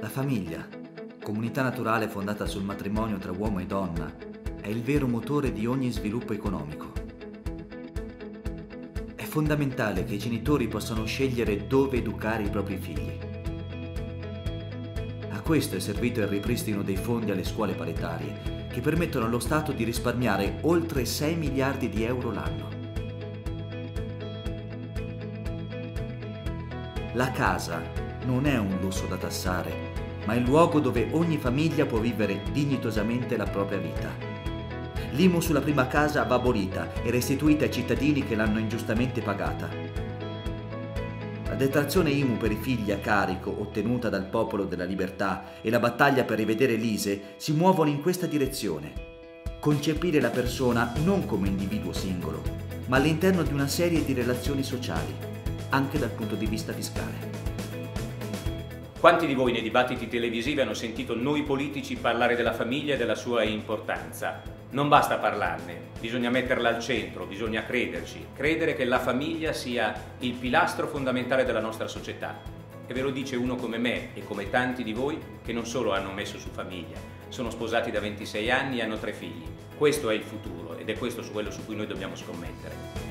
La famiglia, comunità naturale fondata sul matrimonio tra uomo e donna, è il vero motore di ogni sviluppo economico. È fondamentale che i genitori possano scegliere dove educare i propri figli. A questo è servito il ripristino dei fondi alle scuole paritarie, che permettono allo Stato di risparmiare oltre 6 miliardi di euro l'anno. La casa non è un lusso da tassare, ma il luogo dove ogni famiglia può vivere dignitosamente la propria vita. L'IMU sulla prima casa va abolita e restituita ai cittadini che l'hanno ingiustamente pagata. La detrazione IMU per i figli a carico ottenuta dal popolo della libertà e la battaglia per rivedere l'ISE si muovono in questa direzione. Concepire la persona non come individuo singolo, ma all'interno di una serie di relazioni sociali anche dal punto di vista fiscale. Quanti di voi nei dibattiti televisivi hanno sentito noi politici parlare della famiglia e della sua importanza? Non basta parlarne, bisogna metterla al centro, bisogna crederci, credere che la famiglia sia il pilastro fondamentale della nostra società. E ve lo dice uno come me e come tanti di voi che non solo hanno messo su famiglia, sono sposati da 26 anni e hanno tre figli. Questo è il futuro ed è questo su quello su cui noi dobbiamo scommettere.